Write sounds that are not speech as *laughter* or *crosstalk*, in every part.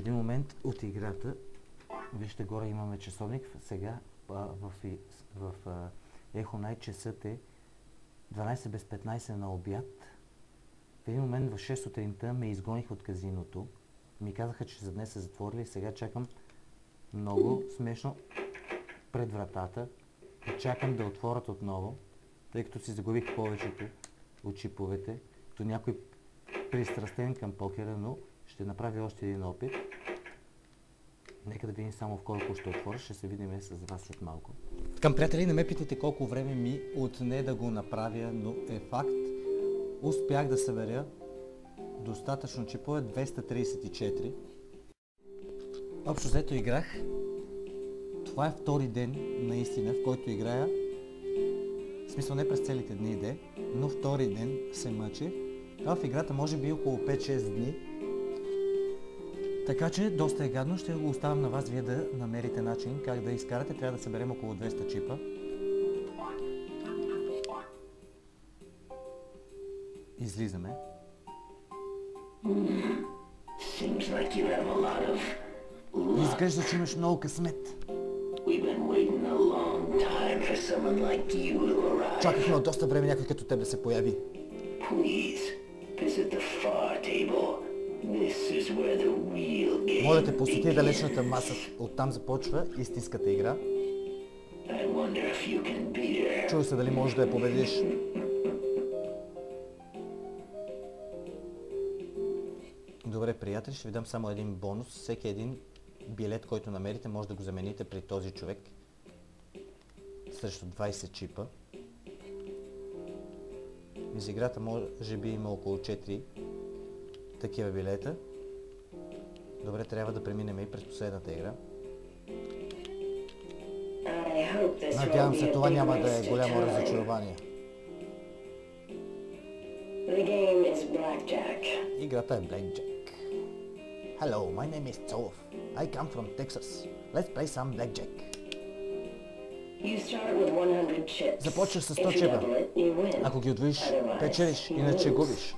един момент от играта, вижте горе имаме часовник, сега а, в, и- в а, Ехо Най часът е 12 без 15 на обяд. В един момент в 6 сутринта ме изгоних от казиното. Ми казаха, че за днес са затворили. Сега чакам много смешно пред вратата и чакам да отворят отново, тъй като си загубих повечето от чиповете. То някой пристрастен към покера, но ще направя още един опит. Нека да видим само в колко ще отворя. Ще се видим с вас след малко. Към приятели, не ме питайте колко време ми отне да го направя, но е факт. Успях да съберя достатъчно чипове 234. Общо взето играх. Това е втори ден наистина, в който играя. В смисъл не през целите дни иде, но втори ден се мъчи. А в играта може би около 5-6 дни. Така че доста е гадно. Ще го оставям на вас вие да намерите начин как да изкарате. Трябва да съберем около 200 чипа. Излизаме. Изглежда, че имаш много късмет. Чакахме от доста време някой като теб да се появи. Please, visit the far table. Моля те, посети далечната маса. Оттам започва истинската игра. Чуй се дали можеш да я победиш. Добре, приятели, ще ви дам само един бонус. Всеки един билет, който намерите, може да го замените при този човек срещу 20 чипа. Из играта може би има около 4 такива билета. Добре, трябва да преминем и през последната игра. Надявам се това няма да е голямо разочарование. Играта е Blackjack. Hello, my name is Tov. I come from Texas. Let's play some Blackjack. You start with 100 chips. Започваш с If 100 you чипа. double it, you win. Ако ги отвоиш, печелиш, иначе губиш.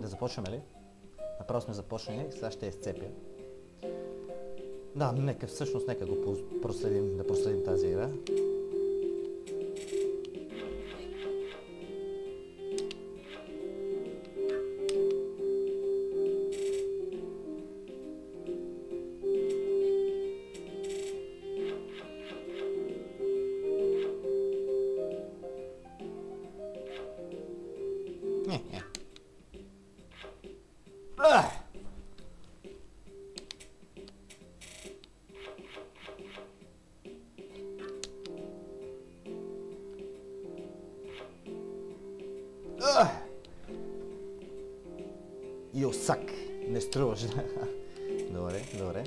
Да започваме ли? Направо сме започнали, сега ще я сцепя. Да, нека, всъщност нека го проследим, да проследим тази игра. Йосак. Не струваш. *laughs* добре, добре.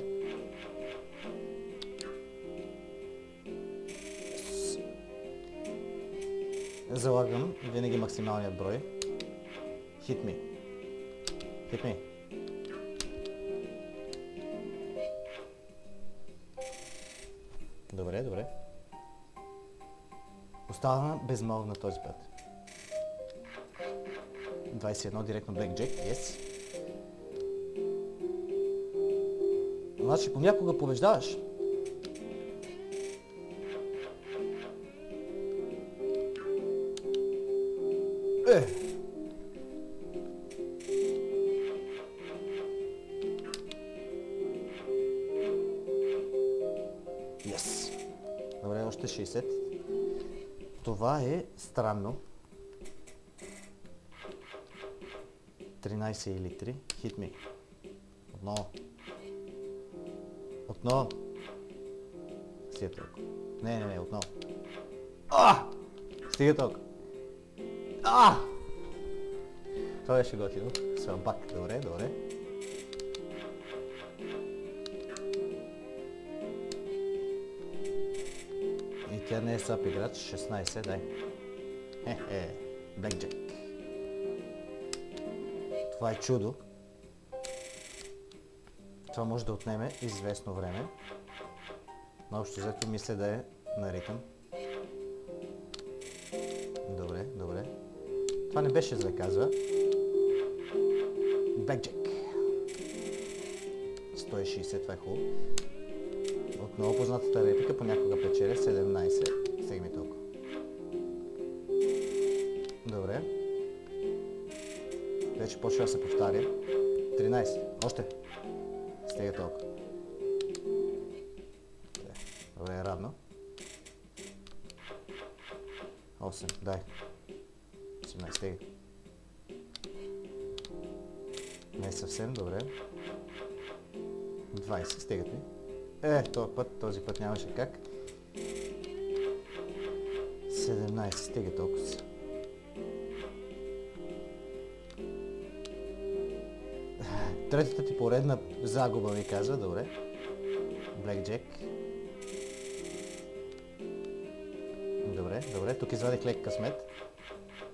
Залагам винаги максималният брой. Hit me. Hit me. Добре, добре. Оставаме безмолвна този път. 21 директно Blackjack, yes. Значи понякога побеждаваш. Е! Yes. Добре, още 60. Това е странно. 13 или 3. Hit me. Отново. Отново. Стига толкова. Не, не, не, отново. А! Стига толкова. А! Това беше готино. Слабак. Добре, добре. И тя не е слаб играч. 16, дай. Хе-хе. Blackjack. Това е чудо. Това може да отнеме известно време. Но общо взето мисля да е на ритъм. Добре, добре. Това не беше зле, казва. Блекджек. 160, това е хубаво. Отново познатата реплика, понякога печеля 17. Стига ми толкова. Добре. Вече почва да се повтаря. 13. Още. Стига толкова. Добре, Добре равно. 8. Дай. 18. Стига. Не съвсем добре. 20. Стигат ми. Е, този път, този път нямаше как. 17. Стига толкова. Третата ти поредна загуба ми казва, добре. Блек Джек. Добре, добре. Тук извадих лек късмет.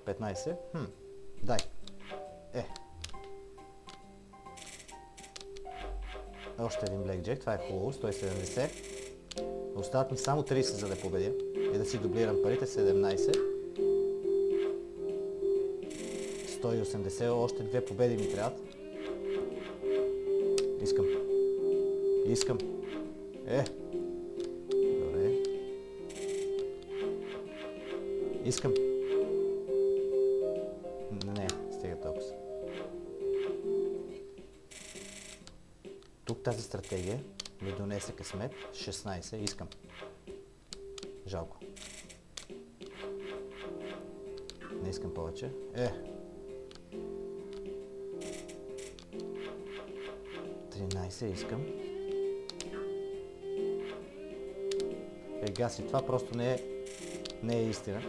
15. Хм. Дай. Е. Още един Блек Джек. Това е хубаво. 170. Остават ми само 30 за да победя. И да си дублирам парите. 17. 180. Още две победи ми трябват. Искам. Искам. Е. Добре. Искам. Не, стига толкова. Тук тази стратегия ми донесе късмет. 16. Искам. Жалко. Не искам повече. Е. 13 искам. Е, гаси, това просто не е, не е истина.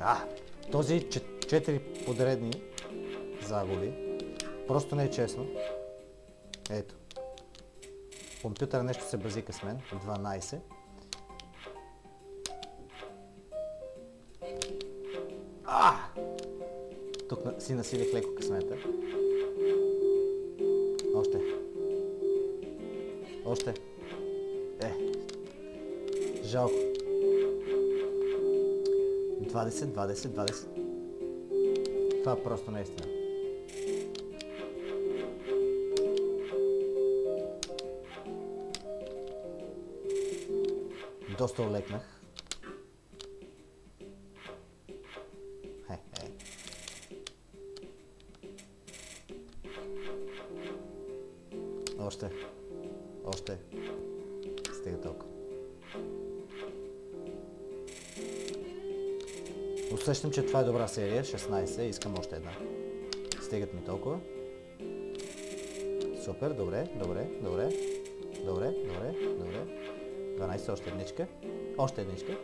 А, този чет- четири подредни загуби просто не е честно. Ето. Компютъра нещо се базика с мен. 12. Тук си насилих леко късмета. Още. Още. Е. Жалко. 20, 20, 20. Това просто не е. Доста олекнах. Още. Още. Стига толкова. Усещам, че това е добра серия. 16. Искам още една. Стигат ми толкова. Супер. Добре, добре, добре. Добре, добре, добре. 12. Още едничка. Още едничка.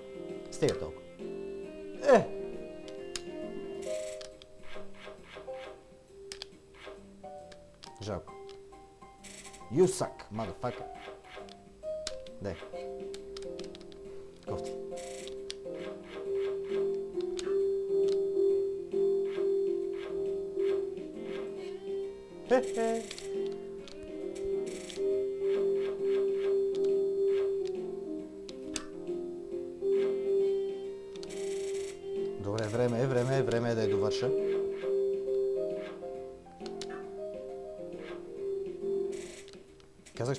Стига толкова. Е! Жалко. You suck, motherfucker. Дай. Кофти. Хе-хе.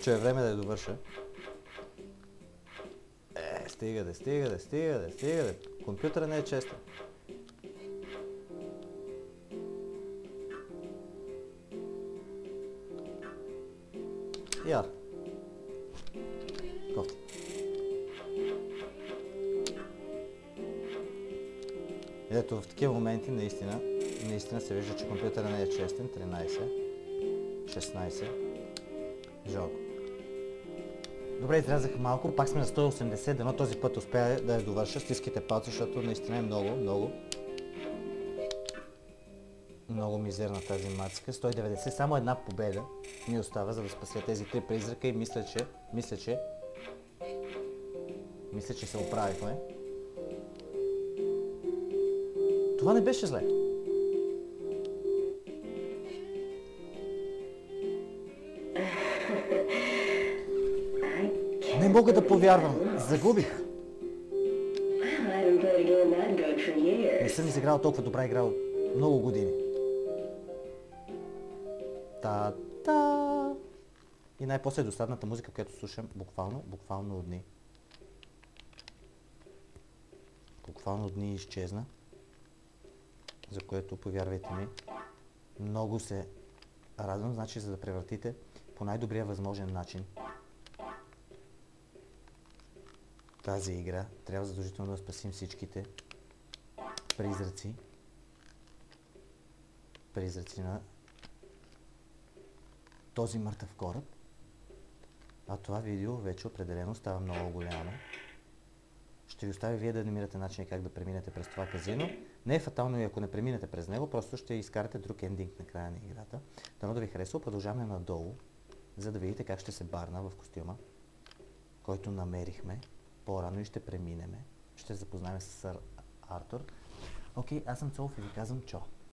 Че е време да я довърша. Е, стига да, стига да, стига да, стига да. Компютъра не е честен. Яр. Кофти. Ето в такива моменти наистина, наистина се вижда, че компютъра не е честен. 13, 16. Жалко. Добре, изрязах малко, пак сме на 180, дано този път успя да я довърша. Стискайте палци, защото наистина е много, много. Много мизерна тази мацка. 190, само една победа ми остава, за да спася тези три призрака и мисля, че, мисля, че, мисля, че се оправихме. Това не беше зле. Мога да повярвам. Загубих. Years. съм изиграл толкова добра игра от много години. Та, та. И най-после досадната музика, която слушам буквално, буквално от дни. Буквално от дни изчезна. За което, повярвайте ми, много се радвам, значи за да превъртите по най-добрия възможен начин тази игра, трябва задължително да спасим всичките призраци, призраци на този мъртъв кораб. А това видео вече определено става много голямо. Ще ви оставя вие да намирате начин как да преминете през това казино. Не е фатално и ако не преминете през него, просто ще изкарате друг ендинг на края на играта. Дано да ви харесва. Продължаваме надолу, за да видите как ще се барна в костюма, който намерихме по-рано и ще преминеме. Ще запознаем с сър Артур. Окей, аз съм Цолов и ви казвам чо.